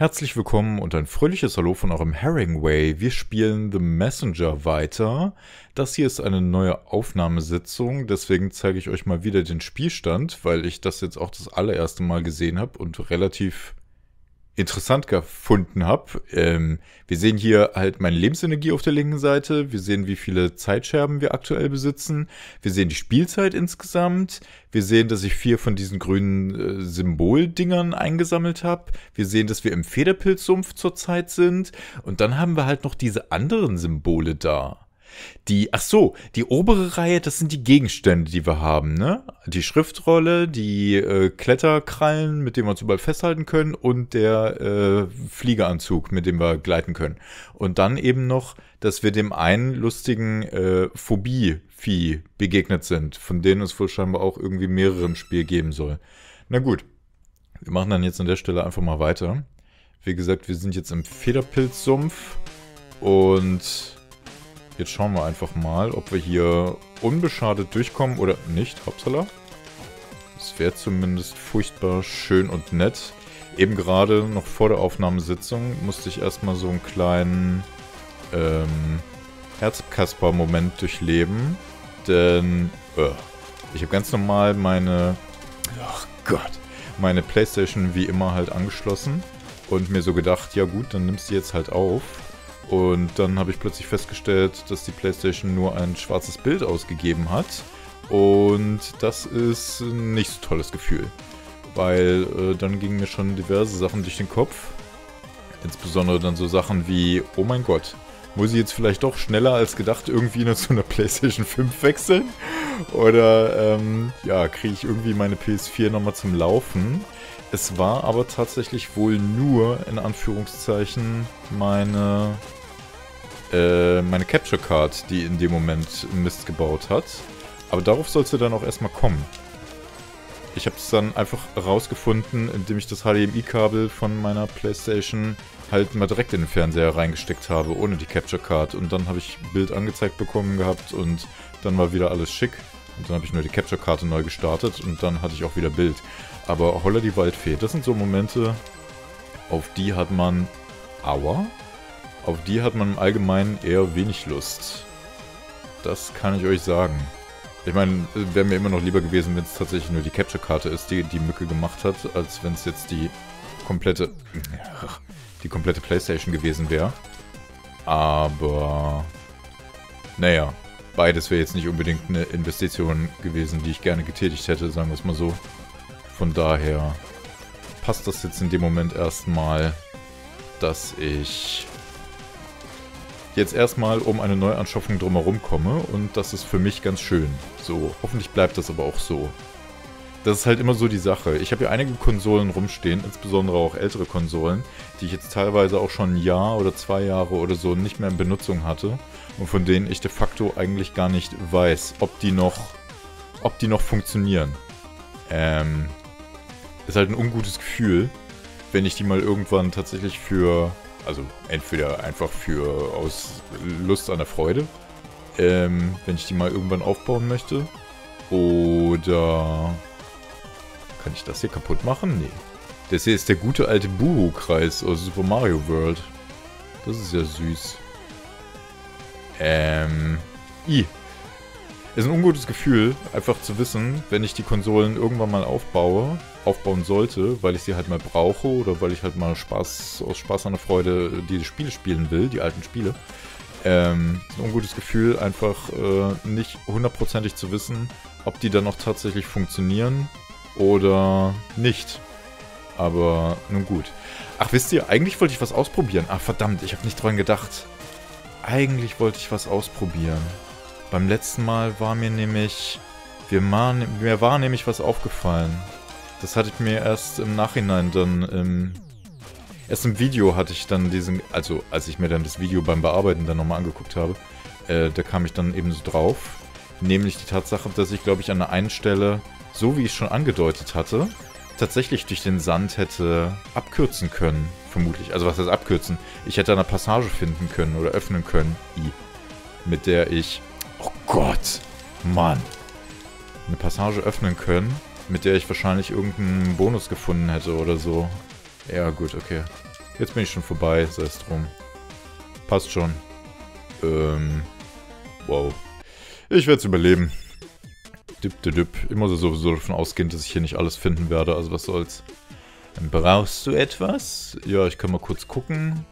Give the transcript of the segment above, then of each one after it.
Herzlich willkommen und ein fröhliches Hallo von eurem Herringway. Wir spielen The Messenger weiter. Das hier ist eine neue Aufnahmesitzung, deswegen zeige ich euch mal wieder den Spielstand, weil ich das jetzt auch das allererste Mal gesehen habe und relativ interessant gefunden habe. Ähm, wir sehen hier halt meine Lebensenergie auf der linken Seite. Wir sehen, wie viele Zeitscherben wir aktuell besitzen. Wir sehen die Spielzeit insgesamt. Wir sehen, dass ich vier von diesen grünen äh, Symboldingern eingesammelt habe. Wir sehen, dass wir im Federpilzsumpf zurzeit sind. Und dann haben wir halt noch diese anderen Symbole da. Die, ach so, die obere Reihe, das sind die Gegenstände, die wir haben, ne? Die Schriftrolle, die äh, Kletterkrallen, mit denen wir uns überall festhalten können und der äh, Fliegeranzug, mit dem wir gleiten können. Und dann eben noch, dass wir dem einen lustigen äh, Phobie-Vieh begegnet sind, von denen es wohl scheinbar auch irgendwie mehrere im Spiel geben soll. Na gut, wir machen dann jetzt an der Stelle einfach mal weiter. Wie gesagt, wir sind jetzt im Federpilzsumpf und Jetzt schauen wir einfach mal, ob wir hier unbeschadet durchkommen oder nicht. Hauptsache. Das wäre zumindest furchtbar schön und nett. Eben gerade noch vor der Aufnahmesitzung musste ich erstmal so einen kleinen ähm, Herzkasper-Moment durchleben. Denn uh, ich habe ganz normal meine... Ach Gott. Meine Playstation wie immer halt angeschlossen. Und mir so gedacht, ja gut, dann nimmst du jetzt halt auf. Und dann habe ich plötzlich festgestellt, dass die PlayStation nur ein schwarzes Bild ausgegeben hat. Und das ist ein nicht so tolles Gefühl. Weil äh, dann gingen mir schon diverse Sachen durch den Kopf. Insbesondere dann so Sachen wie, oh mein Gott, muss ich jetzt vielleicht doch schneller als gedacht irgendwie nur zu einer PlayStation 5 wechseln? Oder ähm, ja, kriege ich irgendwie meine PS4 nochmal zum Laufen? Es war aber tatsächlich wohl nur, in Anführungszeichen, meine äh, meine Capture Card, die in dem Moment Mist gebaut hat. Aber darauf soll es dann auch erstmal kommen. Ich habe es dann einfach rausgefunden, indem ich das HDMI-Kabel von meiner Playstation halt mal direkt in den Fernseher reingesteckt habe, ohne die Capture Card. Und dann habe ich Bild angezeigt bekommen gehabt und dann war wieder alles schick. Und dann habe ich nur die Capture-Karte neu gestartet und dann hatte ich auch wieder Bild. Aber holla die Waldfee, das sind so Momente, auf die hat man... Aua? Auf die hat man im Allgemeinen eher wenig Lust. Das kann ich euch sagen. Ich meine, wäre mir immer noch lieber gewesen, wenn es tatsächlich nur die Capture-Karte ist, die die Mücke gemacht hat, als wenn es jetzt die komplette, die komplette Playstation gewesen wäre. Aber, naja, beides wäre jetzt nicht unbedingt eine Investition gewesen, die ich gerne getätigt hätte, sagen wir es mal so. Von daher passt das jetzt in dem Moment erstmal, dass ich jetzt erstmal um eine Neuanschaffung drumherum komme und das ist für mich ganz schön. So, hoffentlich bleibt das aber auch so. Das ist halt immer so die Sache. Ich habe hier einige Konsolen rumstehen, insbesondere auch ältere Konsolen, die ich jetzt teilweise auch schon ein Jahr oder zwei Jahre oder so nicht mehr in Benutzung hatte und von denen ich de facto eigentlich gar nicht weiß, ob die noch, ob die noch funktionieren. Ähm, ist halt ein ungutes Gefühl, wenn ich die mal irgendwann tatsächlich für also entweder einfach für aus Lust an der Freude, ähm, wenn ich die mal irgendwann aufbauen möchte. Oder kann ich das hier kaputt machen? Nee. Das hier ist der gute alte Buhu-Kreis aus Super Mario World. Das ist ja süß. Ähm. I. Ist ein ungutes Gefühl, einfach zu wissen, wenn ich die Konsolen irgendwann mal aufbaue, aufbauen sollte, weil ich sie halt mal brauche oder weil ich halt mal Spaß, aus Spaß an der Freude diese Spiele spielen will, die alten Spiele. Ähm, ein ungutes Gefühl, einfach äh, nicht hundertprozentig zu wissen, ob die dann noch tatsächlich funktionieren oder nicht. Aber nun gut. Ach, wisst ihr, eigentlich wollte ich was ausprobieren. Ach, verdammt, ich habe nicht dran gedacht. Eigentlich wollte ich was ausprobieren. Beim letzten Mal war mir nämlich... Wir mir war nämlich was aufgefallen. Das hatte ich mir erst im Nachhinein dann im... Erst im Video hatte ich dann diesen... Also, als ich mir dann das Video beim Bearbeiten dann nochmal angeguckt habe, äh, da kam ich dann eben so drauf. Nämlich die Tatsache, dass ich, glaube ich, an der einen Stelle, so wie ich schon angedeutet hatte, tatsächlich durch den Sand hätte abkürzen können, vermutlich. Also was heißt abkürzen? Ich hätte eine Passage finden können oder öffnen können, mit der ich... Oh Gott, Mann. Eine Passage öffnen können, mit der ich wahrscheinlich irgendeinen Bonus gefunden hätte oder so. Ja, gut, okay. Jetzt bin ich schon vorbei, sei es drum. Passt schon. Ähm, wow. Ich werde es überleben. Dip, dip, dip. Immer so sowieso davon ausgehen, dass ich hier nicht alles finden werde, also was soll's. Dann brauchst du etwas? Ja, ich kann mal kurz gucken.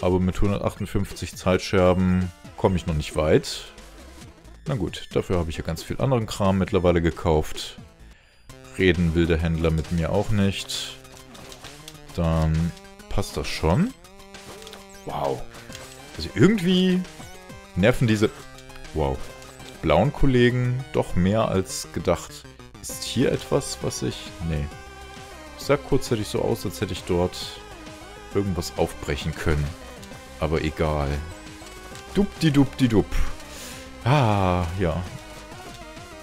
Aber mit 158 Zeitscherben komme ich noch nicht weit. Na gut, dafür habe ich ja ganz viel anderen Kram mittlerweile gekauft. Reden will der Händler mit mir auch nicht. Dann passt das schon. Wow. Also irgendwie nerven diese... Wow. Blauen Kollegen doch mehr als gedacht. Ist hier etwas, was ich... Nee. Ich sah kurzzeitig so aus, als hätte ich dort irgendwas aufbrechen können. Aber egal. Dupdi-dupdi-dup. Ah, ja.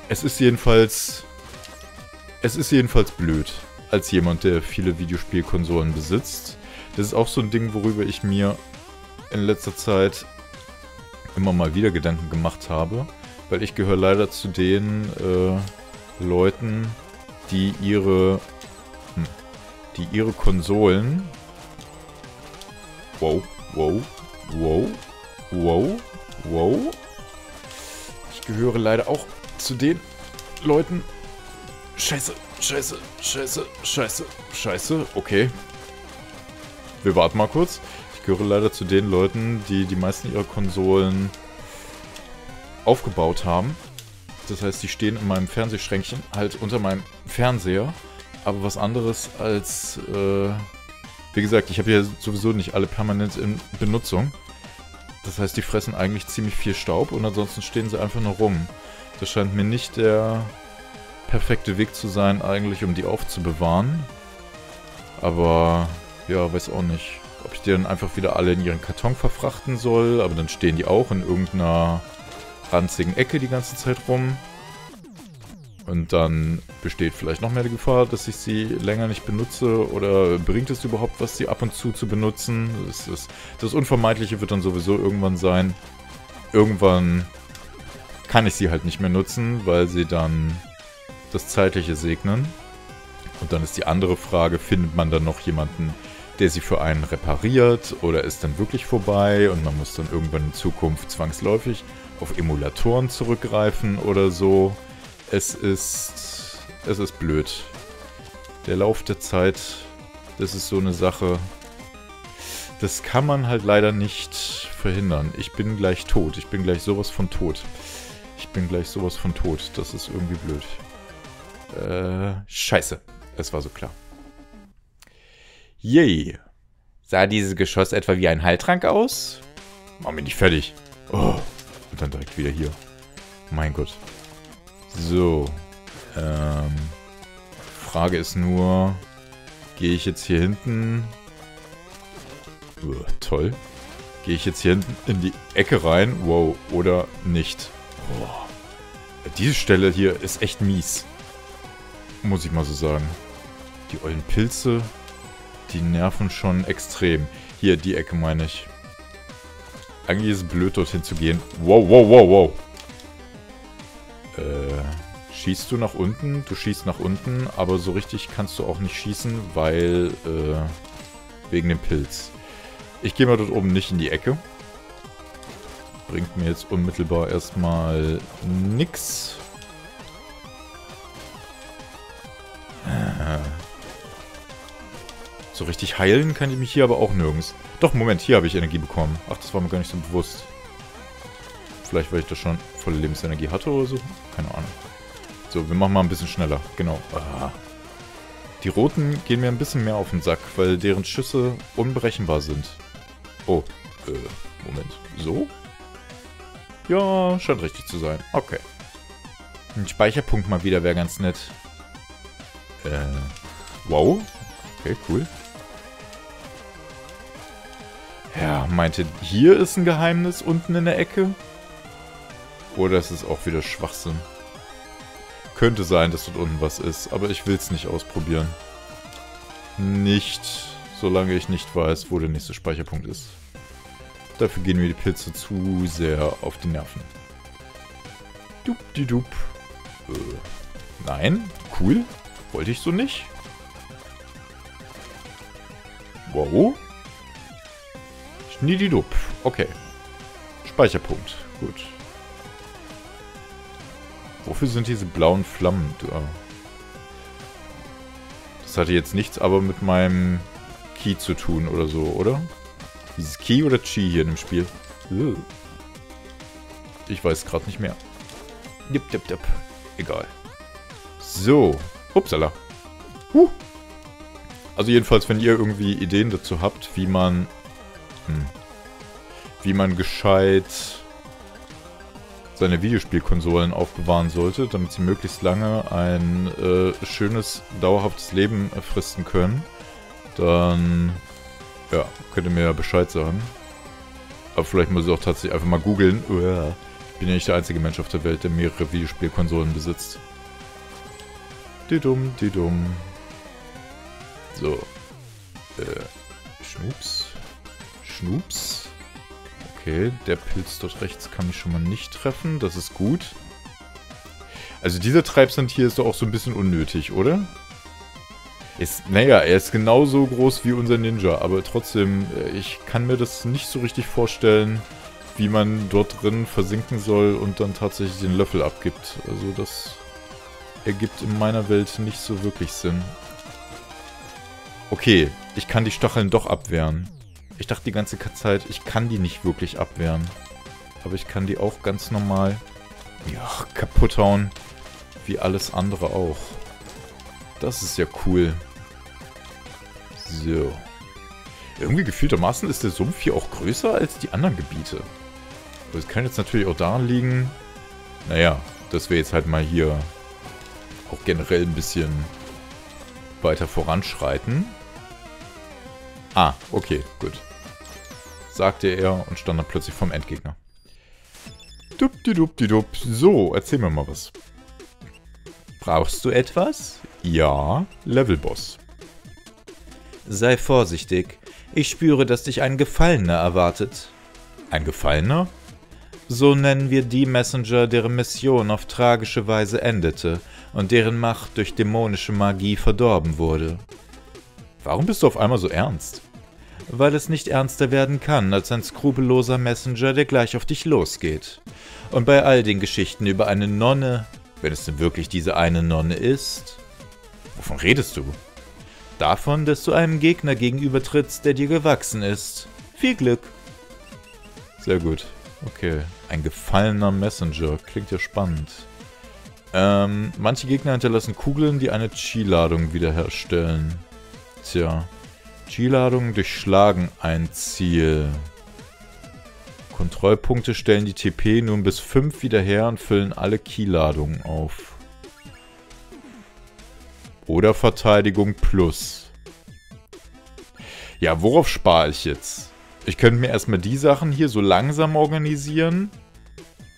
Es ist jedenfalls... Es ist jedenfalls blöd, als jemand, der viele Videospielkonsolen besitzt. Das ist auch so ein Ding, worüber ich mir in letzter Zeit immer mal wieder Gedanken gemacht habe. Weil ich gehöre leider zu den äh, Leuten, die ihre... Hm, die ihre Konsolen... Wow, wow, wow, wow, wow gehöre leider auch zu den Leuten. Scheiße, scheiße, scheiße, scheiße, scheiße. Okay. Wir warten mal kurz. Ich gehöre leider zu den Leuten, die die meisten ihrer Konsolen aufgebaut haben. Das heißt, die stehen in meinem Fernsehschränkchen, halt unter meinem Fernseher. Aber was anderes als, äh, wie gesagt, ich habe ja sowieso nicht alle permanent in Benutzung. Das heißt, die fressen eigentlich ziemlich viel Staub und ansonsten stehen sie einfach nur rum. Das scheint mir nicht der perfekte Weg zu sein, eigentlich, um die aufzubewahren. Aber, ja, weiß auch nicht. Ob ich die dann einfach wieder alle in ihren Karton verfrachten soll, aber dann stehen die auch in irgendeiner ranzigen Ecke die ganze Zeit rum. Und dann besteht vielleicht noch mehr die Gefahr, dass ich sie länger nicht benutze oder bringt es überhaupt was, sie ab und zu zu benutzen? Das, ist, das Unvermeidliche wird dann sowieso irgendwann sein. Irgendwann kann ich sie halt nicht mehr nutzen, weil sie dann das Zeitliche segnen. Und dann ist die andere Frage, findet man dann noch jemanden, der sie für einen repariert oder ist dann wirklich vorbei und man muss dann irgendwann in Zukunft zwangsläufig auf Emulatoren zurückgreifen oder so. Es ist... Es ist blöd. Der Lauf der Zeit, das ist so eine Sache. Das kann man halt leider nicht verhindern. Ich bin gleich tot. Ich bin gleich sowas von tot. Ich bin gleich sowas von tot. Das ist irgendwie blöd. Äh, scheiße. Es war so klar. Yay. Sah dieses Geschoss etwa wie ein Heiltrank aus? Mach mich nicht fertig. Oh. Und dann direkt wieder hier. Mein Gott. So. Ähm. Frage ist nur, gehe ich jetzt hier hinten... Uh, toll. Gehe ich jetzt hier hinten in die Ecke rein? Wow. Oder nicht? Oh. Diese Stelle hier ist echt mies. Muss ich mal so sagen. Die ollen Pilze, die nerven schon extrem. Hier, die Ecke meine ich. Eigentlich ist es blöd, dorthin zu gehen. Wow, wow, wow, wow. Äh, schießt du nach unten? Du schießt nach unten, aber so richtig kannst du auch nicht schießen, weil, äh, wegen dem Pilz. Ich gehe mal dort oben nicht in die Ecke. Bringt mir jetzt unmittelbar erstmal nix. So richtig heilen kann ich mich hier aber auch nirgends. Doch, Moment, hier habe ich Energie bekommen. Ach, das war mir gar nicht so bewusst. Vielleicht, weil ich da schon volle Lebensenergie hatte oder so. Keine Ahnung. So, wir machen mal ein bisschen schneller. Genau. Ah. Die Roten gehen mir ein bisschen mehr auf den Sack, weil deren Schüsse unberechenbar sind. Oh, äh, Moment. So? Ja, scheint richtig zu sein. Okay. Ein Speicherpunkt mal wieder wäre ganz nett. Äh, wow. Okay, cool. Ja, meinte, hier ist ein Geheimnis unten in der Ecke? Oder ist es auch wieder Schwachsinn? Könnte sein, dass dort unten was ist, aber ich will es nicht ausprobieren. Nicht, solange ich nicht weiß, wo der nächste Speicherpunkt ist. Dafür gehen mir die Pilze zu sehr auf die Nerven. Dup-di-dup. Äh, nein, cool. Wollte ich so nicht. Wow. Schnididup. Okay. Speicherpunkt. Gut. Wofür sind diese blauen Flammen da? Das hatte jetzt nichts aber mit meinem Key zu tun oder so, oder? Dieses Key oder Chi hier in dem Spiel? Ich weiß gerade nicht mehr. Dip, dip, dip. Egal. So. Upsala. Huh. Also jedenfalls, wenn ihr irgendwie Ideen dazu habt, wie man... Hm, wie man gescheit seine Videospielkonsolen aufbewahren sollte, damit sie möglichst lange ein äh, schönes, dauerhaftes Leben fristen können, dann ja, könnt ihr mir Bescheid sagen. Aber vielleicht muss ich auch tatsächlich einfach mal googeln. Ich bin ja nicht der einzige Mensch auf der Welt, der mehrere Videospielkonsolen besitzt. Die dumm. So. Äh, Schnups. Schnups. Okay, der Pilz dort rechts kann mich schon mal nicht treffen. Das ist gut. Also dieser Treibsand hier ist doch auch so ein bisschen unnötig, oder? Ist, naja, er ist genauso groß wie unser Ninja, aber trotzdem, äh, ich kann mir das nicht so richtig vorstellen, wie man dort drin versinken soll und dann tatsächlich den Löffel abgibt. Also das ergibt in meiner Welt nicht so wirklich Sinn. Okay, ich kann die Stacheln doch abwehren. Ich dachte die ganze Zeit, ich kann die nicht wirklich abwehren. Aber ich kann die auch ganz normal ja, kaputt hauen. Wie alles andere auch. Das ist ja cool. So. Irgendwie gefühltermaßen ist der Sumpf hier auch größer als die anderen Gebiete. Aber es kann jetzt natürlich auch daran liegen, naja, dass wir jetzt halt mal hier auch generell ein bisschen weiter voranschreiten. Ah, okay, gut sagte er und stand dann plötzlich vom Endgegner. Dupdidup. So, erzähl mir mal was. Brauchst du etwas? Ja, Levelboss. Sei vorsichtig. Ich spüre, dass dich ein Gefallener erwartet. Ein Gefallener? So nennen wir die Messenger, deren Mission auf tragische Weise endete und deren Macht durch dämonische Magie verdorben wurde. Warum bist du auf einmal so ernst? Weil es nicht ernster werden kann als ein skrupelloser Messenger, der gleich auf dich losgeht. Und bei all den Geschichten über eine Nonne, wenn es denn wirklich diese eine Nonne ist. Wovon redest du? Davon, dass du einem Gegner gegenübertrittst, der dir gewachsen ist. Viel Glück. Sehr gut. Okay. Ein gefallener Messenger. Klingt ja spannend. Ähm, manche Gegner hinterlassen Kugeln, die eine Chi-Ladung wiederherstellen. Tja. Chi-Ladungen durchschlagen ein Ziel. Kontrollpunkte stellen die TP nun bis 5 wieder her und füllen alle Key-Ladungen auf. Oder Verteidigung plus. Ja, worauf spare ich jetzt? Ich könnte mir erstmal die Sachen hier so langsam organisieren.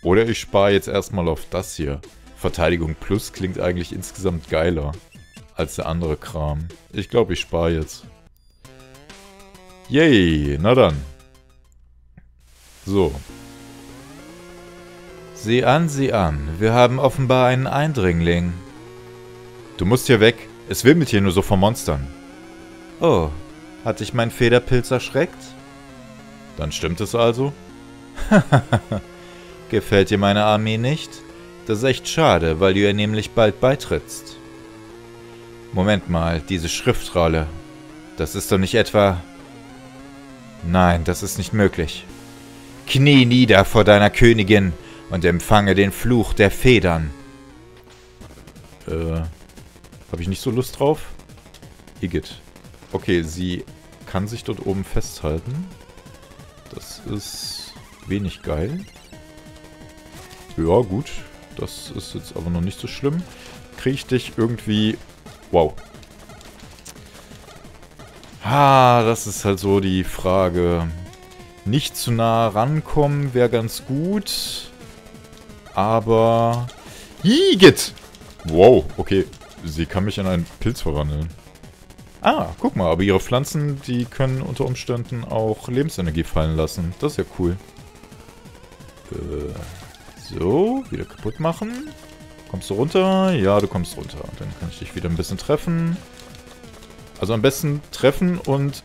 Oder ich spare jetzt erstmal auf das hier. Verteidigung plus klingt eigentlich insgesamt geiler als der andere Kram. Ich glaube, ich spare jetzt. Yay, na dann. So. Sieh an, sieh an. Wir haben offenbar einen Eindringling. Du musst hier weg. Es mit hier nur so vor Monstern. Oh, hat dich mein Federpilz erschreckt? Dann stimmt es also? Gefällt dir meine Armee nicht? Das ist echt schade, weil du ihr nämlich bald beitrittst. Moment mal, diese Schriftrolle. Das ist doch nicht etwa... Nein, das ist nicht möglich. Knie nieder vor deiner Königin und empfange den Fluch der Federn. Äh, habe ich nicht so Lust drauf? Igitt. Okay, sie kann sich dort oben festhalten. Das ist wenig geil. Ja, gut. Das ist jetzt aber noch nicht so schlimm. Kriege ich dich irgendwie... Wow, Ah, das ist halt so die Frage. Nicht zu nah rankommen wäre ganz gut. Aber... Igitt! Wow, okay. Sie kann mich in einen Pilz verwandeln. Ah, guck mal, aber ihre Pflanzen, die können unter Umständen auch Lebensenergie fallen lassen. Das ist ja cool. Äh, so, wieder kaputt machen. Kommst du runter? Ja, du kommst runter. Dann kann ich dich wieder ein bisschen treffen. Also am besten treffen und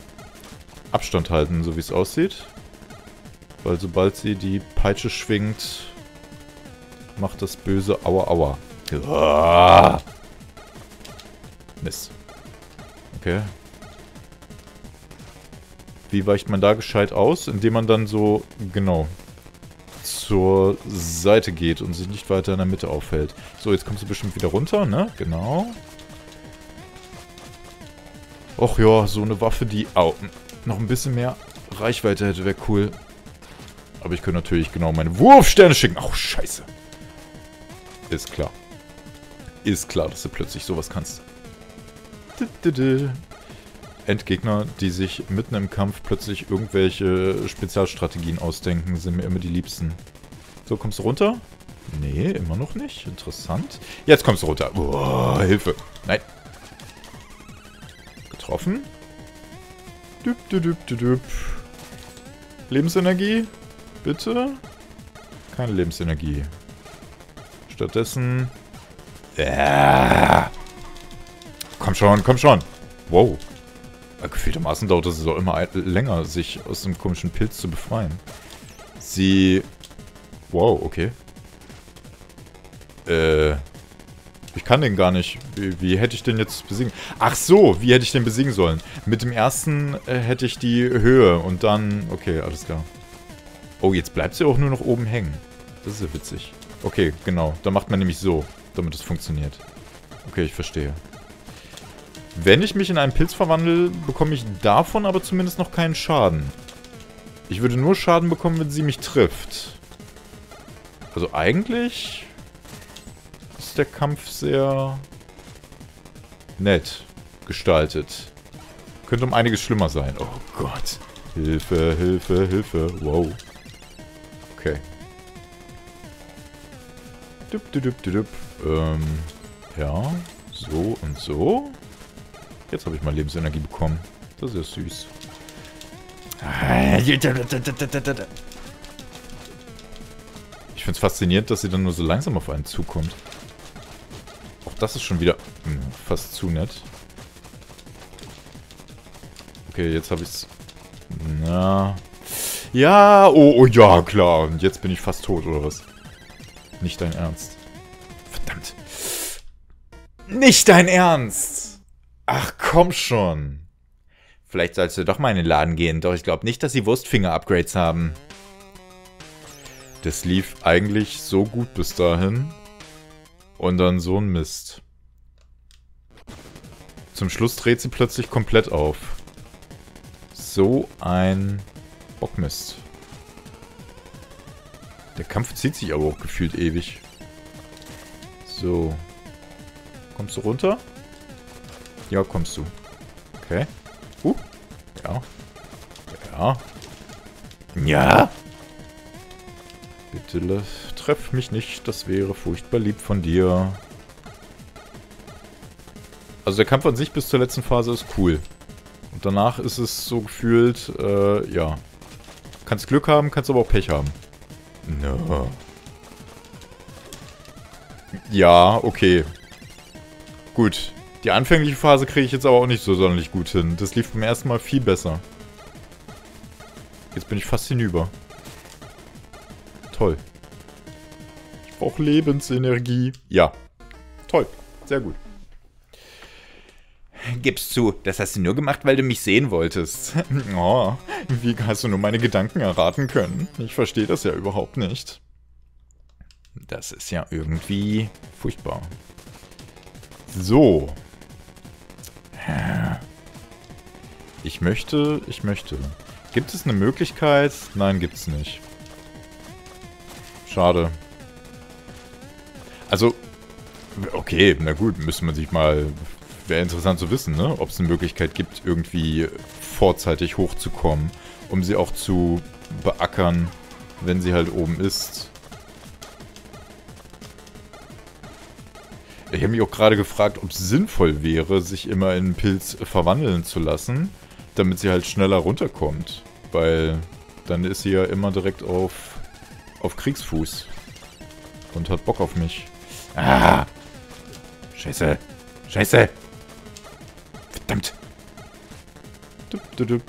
Abstand halten, so wie es aussieht. Weil sobald sie die Peitsche schwingt, macht das böse Aua Aua. Ah! Mist. Okay. Wie weicht man da gescheit aus? Indem man dann so, genau, zur Seite geht und sich nicht weiter in der Mitte aufhält. So, jetzt kommst du bestimmt wieder runter, ne? Genau. Och ja, so eine Waffe, die au, noch ein bisschen mehr Reichweite hätte, wäre cool. Aber ich könnte natürlich genau meine Wurfsterne schicken. Ach, scheiße. Ist klar. Ist klar, dass du plötzlich sowas kannst. Endgegner, die sich mitten im Kampf plötzlich irgendwelche Spezialstrategien ausdenken, sind mir immer die liebsten. So, kommst du runter? Nee, immer noch nicht. Interessant. Jetzt kommst du runter. Oh, Hilfe. Nein. Getroffen. Düp, düp, düp, düp. Lebensenergie? Bitte? Keine Lebensenergie. Stattdessen... Ja. Komm schon, komm schon. Wow. Gefühltermaßen dauert es auch immer länger, sich aus dem komischen Pilz zu befreien. Sie... Wow, okay. Äh... Ich kann den gar nicht. Wie, wie, hätte ich den jetzt besiegen? Ach so, wie hätte ich den besiegen sollen? Mit dem ersten äh, hätte ich die Höhe und dann... Okay, alles klar. Oh, jetzt bleibt sie auch nur noch oben hängen. Das ist ja witzig. Okay, genau. Da macht man nämlich so, damit es funktioniert. Okay, ich verstehe. Wenn ich mich in einen Pilz verwandle, bekomme ich davon aber zumindest noch keinen Schaden. Ich würde nur Schaden bekommen, wenn sie mich trifft. Also eigentlich ist der Kampf sehr nett gestaltet. Könnte um einiges schlimmer sein. Oh Gott. Hilfe, Hilfe, Hilfe. Wow. Okay. Dup, dup, dup, dup. Ähm, ja. So und so. Jetzt habe ich mal Lebensenergie bekommen. Das ist ja süß. Ich finde es faszinierend, dass sie dann nur so langsam auf einen zukommt. Das ist schon wieder hm, fast zu nett. Okay, jetzt habe ich es... Na... Ja, oh, oh, ja, klar. Und jetzt bin ich fast tot, oder was? Nicht dein Ernst. Verdammt. Nicht dein Ernst! Ach, komm schon. Vielleicht sollst du doch mal in den Laden gehen, doch ich glaube nicht, dass sie Wurstfinger-Upgrades haben. Das lief eigentlich so gut bis dahin. Und dann so ein Mist. Zum Schluss dreht sie plötzlich komplett auf. So ein Bockmist. Der Kampf zieht sich aber auch gefühlt ewig. So. Kommst du runter? Ja, kommst du. Okay. Uh. Ja. Ja. Ja. Bitte treff mich nicht. Das wäre furchtbar lieb von dir. Also der Kampf an sich bis zur letzten Phase ist cool. Und danach ist es so gefühlt, äh, ja. Kannst Glück haben, kannst aber auch Pech haben. No. Ja, okay. Gut. Die anfängliche Phase kriege ich jetzt aber auch nicht so sonderlich gut hin. Das lief beim ersten Mal viel besser. Jetzt bin ich fast hinüber. Toll. Ich brauche Lebensenergie. Ja. Toll. Sehr gut. Gib's zu, das hast du nur gemacht, weil du mich sehen wolltest. Oh, wie hast du nur meine Gedanken erraten können? Ich verstehe das ja überhaupt nicht. Das ist ja irgendwie furchtbar. So. Ich möchte, ich möchte. Gibt es eine Möglichkeit? Nein, gibt es nicht. Schade. Also, okay, na gut, müsste man sich mal... Wäre interessant zu wissen, ne? Ob es eine Möglichkeit gibt, irgendwie vorzeitig hochzukommen, um sie auch zu beackern, wenn sie halt oben ist. Ich habe mich auch gerade gefragt, ob es sinnvoll wäre, sich immer in einen Pilz verwandeln zu lassen, damit sie halt schneller runterkommt. Weil dann ist sie ja immer direkt auf, auf Kriegsfuß. Und hat Bock auf mich. Ah! Scheiße! Scheiße! Verdammt! Dup, dup, dup.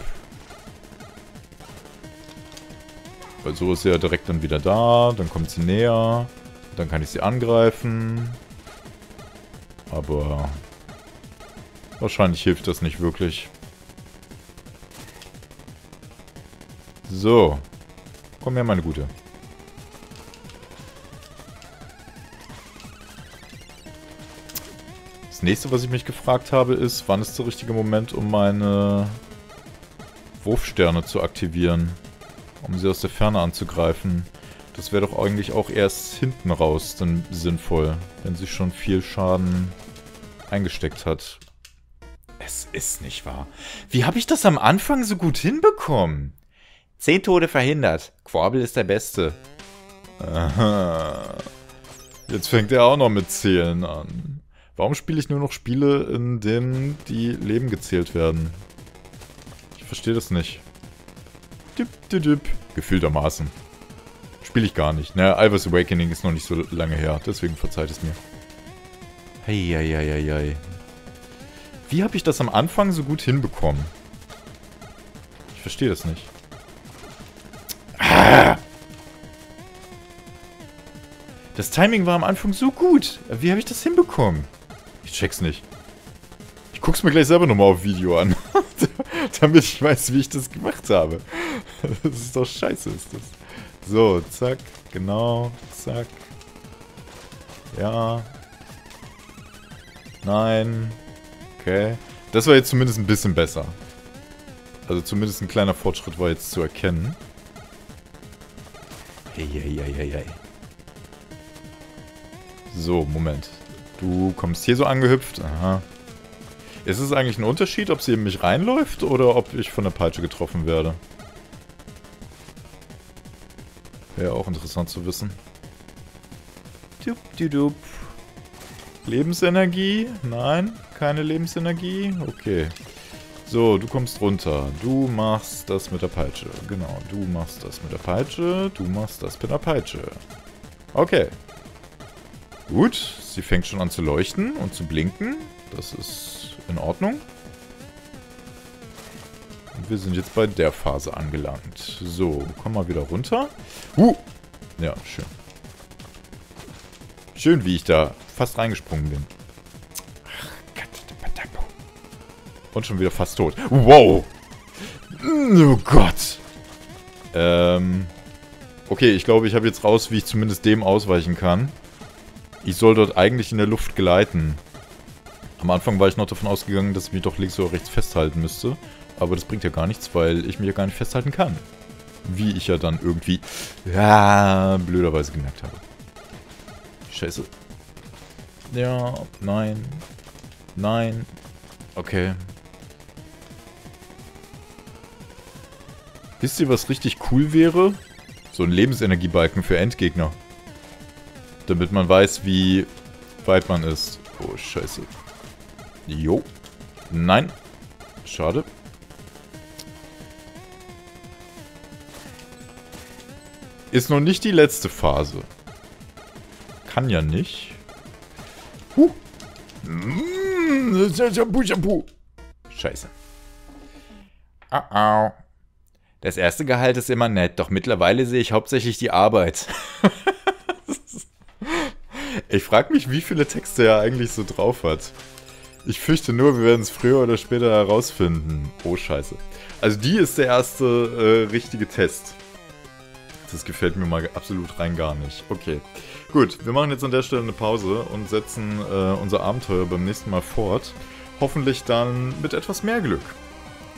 Weil so ist sie ja direkt dann wieder da, dann kommt sie näher, dann kann ich sie angreifen. Aber wahrscheinlich hilft das nicht wirklich. So. Komm her, meine Gute. Das nächste, was ich mich gefragt habe, ist, wann ist der richtige Moment, um meine Wurfsterne zu aktivieren? Um sie aus der Ferne anzugreifen. Das wäre doch eigentlich auch erst hinten raus dann sinnvoll, wenn sie schon viel Schaden eingesteckt hat. Es ist nicht wahr. Wie habe ich das am Anfang so gut hinbekommen? Zehn Tode verhindert. Quabel ist der Beste. Aha. Jetzt fängt er auch noch mit Zählen an. Warum spiele ich nur noch Spiele, in denen die Leben gezählt werden? Ich verstehe das nicht. Dip, dip, dip. Gefühltermaßen. Spiele ich gar nicht. Naja, Albus Awakening ist noch nicht so lange her, deswegen verzeiht es mir. Heieieiei. Wie habe ich das am Anfang so gut hinbekommen? Ich verstehe das nicht. Das Timing war am Anfang so gut. Wie habe ich das hinbekommen? Check's nicht. Ich guck's mir gleich selber nochmal auf Video an. Damit ich weiß, wie ich das gemacht habe. Das ist doch scheiße, ist das. So, zack, genau, zack. Ja. Nein. Okay. Das war jetzt zumindest ein bisschen besser. Also zumindest ein kleiner Fortschritt war jetzt zu erkennen. Hey, hey, hey, hey, hey. So, Moment. Du kommst hier so angehüpft. Aha. Ist es eigentlich ein Unterschied, ob sie in mich reinläuft oder ob ich von der Peitsche getroffen werde? Wäre auch interessant zu wissen. Dup, dup, dup. Lebensenergie? Nein, keine Lebensenergie? Okay. So, du kommst runter. Du machst das mit der Peitsche. Genau, du machst das mit der Peitsche. Du machst das mit der Peitsche. Okay. Gut, sie fängt schon an zu leuchten und zu blinken. Das ist in Ordnung. Und wir sind jetzt bei der Phase angelangt. So, komm mal wieder runter. Uh! Ja, schön. Schön, wie ich da fast reingesprungen bin. Und schon wieder fast tot. Wow! Oh Gott! Ähm... Okay, ich glaube, ich habe jetzt raus, wie ich zumindest dem ausweichen kann. Ich soll dort eigentlich in der Luft gleiten. Am Anfang war ich noch davon ausgegangen, dass ich mich doch links oder rechts festhalten müsste. Aber das bringt ja gar nichts, weil ich mich ja gar nicht festhalten kann. Wie ich ja dann irgendwie, ja, blöderweise gemerkt habe. Scheiße. Ja, nein. Nein. Okay. Wisst ihr, was richtig cool wäre? So ein Lebensenergiebalken für Endgegner. Damit man weiß, wie weit man ist. Oh, scheiße. Jo. Nein. Schade. Ist noch nicht die letzte Phase. Kann ja nicht. Huh. Shampoo, Shampoo. Scheiße. Oh oh. Das erste Gehalt ist immer nett, doch mittlerweile sehe ich hauptsächlich die Arbeit. ich frage mich, wie viele Texte er eigentlich so drauf hat. Ich fürchte nur, wir werden es früher oder später herausfinden. Oh, scheiße. Also die ist der erste äh, richtige Test. Das gefällt mir mal absolut rein gar nicht. Okay. Gut, wir machen jetzt an der Stelle eine Pause und setzen äh, unser Abenteuer beim nächsten Mal fort. Hoffentlich dann mit etwas mehr Glück.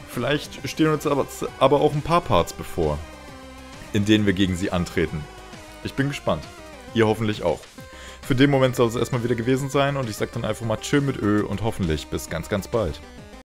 Vielleicht stehen uns aber, aber auch ein paar Parts bevor, in denen wir gegen sie antreten. Ich bin gespannt. Ihr hoffentlich auch. Für den Moment soll es erstmal wieder gewesen sein und ich sag dann einfach mal Tschö mit Ö und hoffentlich bis ganz, ganz bald.